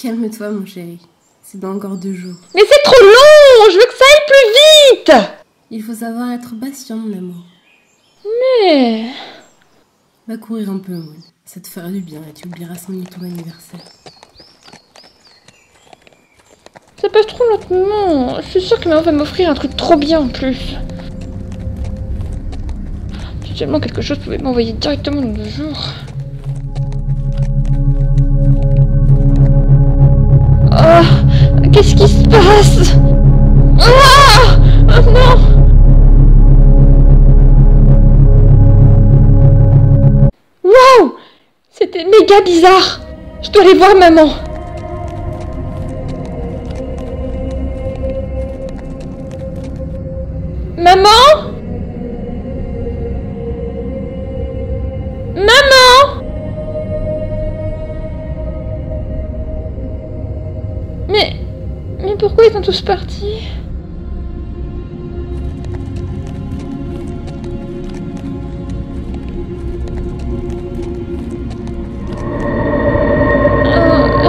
Calme-toi, mon chéri. C'est dans encore deux jours. Mais c'est trop long Je veux que ça aille plus vite Il faut savoir être patient, mon amour. Mais... Va courir un peu, Moon. Ça te fera du bien et tu oublieras sans doute ton anniversaire. Ça passe trop lentement. Je suis sûre que maman va m'offrir un truc trop bien en plus. Si seulement quelque chose pouvait m'envoyer directement dans deux jours. Oh, qu'est-ce qui se passe? Ah Oh non. Wow C'était méga bizarre. Je dois aller voir maman Maman. Maman? Pourquoi ils sont tous partis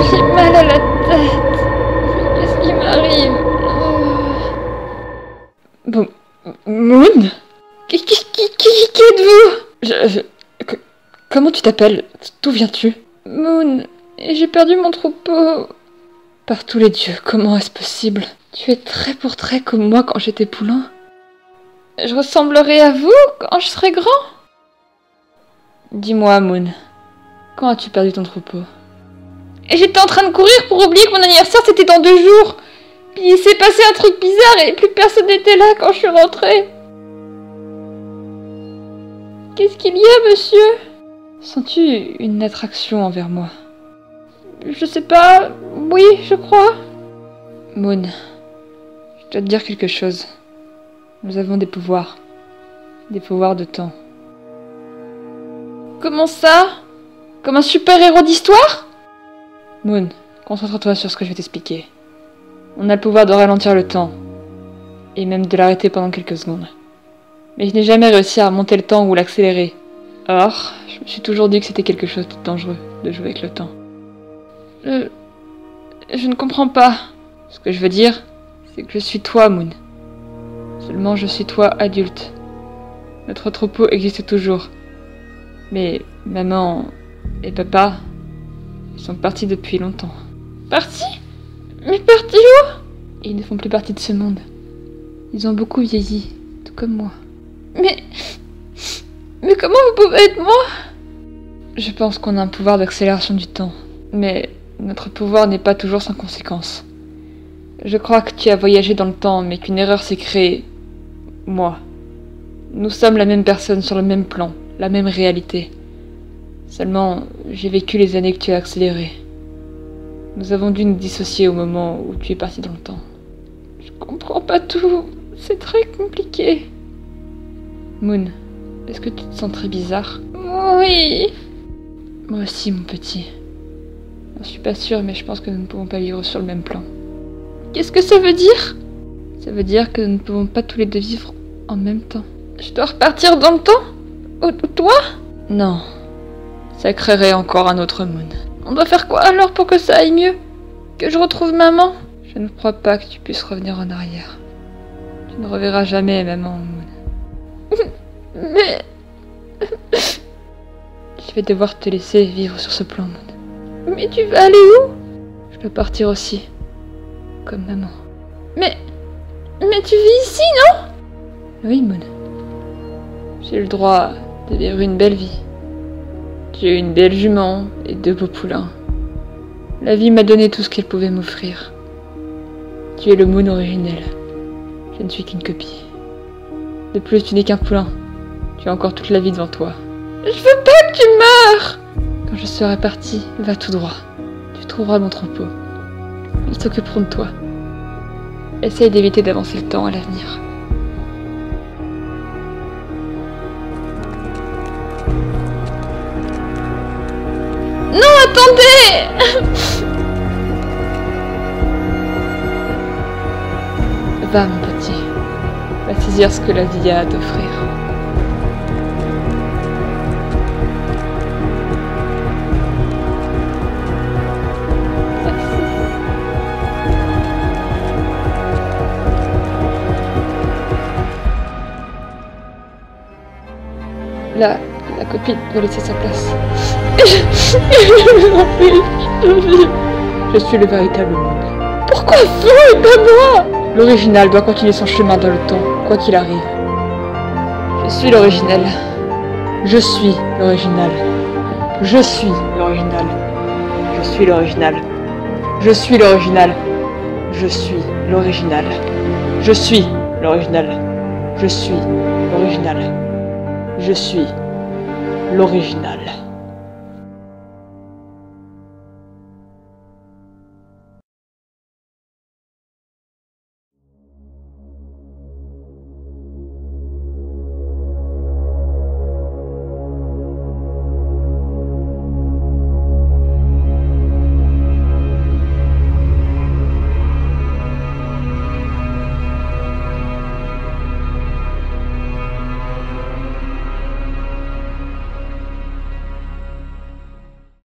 J'ai mal à la tête. Qu'est-ce qui m'arrive. Bon, Moon Qui, qui, qui, qui, êtes-vous je, Comment tu t'appelles? D'où viens-tu? Moon, j'ai perdu mon troupeau. Par tous les dieux, comment est-ce possible? Tu es très pour très comme moi quand j'étais poulain. Je ressemblerai à vous quand je serai grand? Dis-moi, Moon, quand as-tu perdu ton troupeau? Et j'étais en train de courir pour oublier que mon anniversaire c'était dans deux jours. Puis il s'est passé un truc bizarre et plus personne n'était là quand je suis rentrée. Qu'est-ce qu'il y a, monsieur? Sens-tu une attraction envers moi? Je sais pas. Oui, je crois. Moon, je dois te dire quelque chose. Nous avons des pouvoirs. Des pouvoirs de temps. Comment ça? Comme un super-héros d'histoire? Moon, concentre-toi sur ce que je vais t'expliquer. On a le pouvoir de ralentir le temps. Et même de l'arrêter pendant quelques secondes. Mais je n'ai jamais réussi à remonter le temps ou l'accélérer. Or, je me suis toujours dit que c'était quelque chose de dangereux de jouer avec le temps. Je... Je ne comprends pas. Ce que je veux dire, c'est que je suis toi, Moon. Seulement je suis toi adulte. Notre troupeau existe toujours. Mais maman et papa, ils sont partis depuis longtemps. Partis? Mais partis où? Ils ne font plus partie de ce monde. Ils ont beaucoup vieilli, tout comme moi. Mais... Mais comment vous pouvez être moi? Je pense qu'on a un pouvoir d'accélération du temps. Mais notre pouvoir n'est pas toujours sans conséquence. Je crois que tu as voyagé dans le temps, mais qu'une erreur s'est créée. Moi. Nous sommes la même personne sur le même plan, la même réalité. Seulement, j'ai vécu les années que tu as accélérées. Nous avons dû nous dissocier au moment où tu es parti dans le temps. Je comprends pas tout. C'est très compliqué. Moon, est-ce que tu te sens très bizarre? Oui. Moi aussi, mon petit. Je suis pas sûre, mais je pense que nous ne pouvons pas vivre sur le même plan. Qu'est-ce que ça veut dire? Ça veut dire que nous ne pouvons pas tous les deux vivre en même temps. Je dois repartir dans le temps? Ou toi Non. Ça créerait encore un autre Moon. On doit faire quoi alors pour que ça aille mieux? Que je retrouve maman? Je ne crois pas que tu puisses revenir en arrière. Tu ne reverras jamais maman, Moon. Mais... Je vais devoir te laisser vivre sur ce plan, Moon. Mais tu vas aller où? Je dois partir aussi. Comme maman. Mais... Mais tu vis ici, non? Oui, Moon. J'ai le droit de vivre une belle vie. J'ai une belle jument et deux beaux poulains. La vie m'a donné tout ce qu'elle pouvait m'offrir. Tu es le Moon originel. Je ne suis qu'une copie. De plus, tu n'es qu'un poulain. Tu as encore toute la vie devant toi. Je veux pas que tu meurs Quand je serai parti, va tout droit. Tu trouveras mon troupeau. Ils s'occuperont de toi. Essaye d'éviter d'avancer le temps à l'avenir. Non, attendez Va, mon petit. Va saisir ce que la vie a à t'offrir. Copine doit laisser sa place. Je suis le véritable monde. Pourquoi vous et pas moi? L'original doit continuer son chemin dans le temps, quoi qu'il arrive. Je suis l'original. Je suis l'original. Je suis l'original. Je suis l'original. Je suis l'original. Je suis l'original. Je suis l'original. Je suis l'original. Je suis l'original.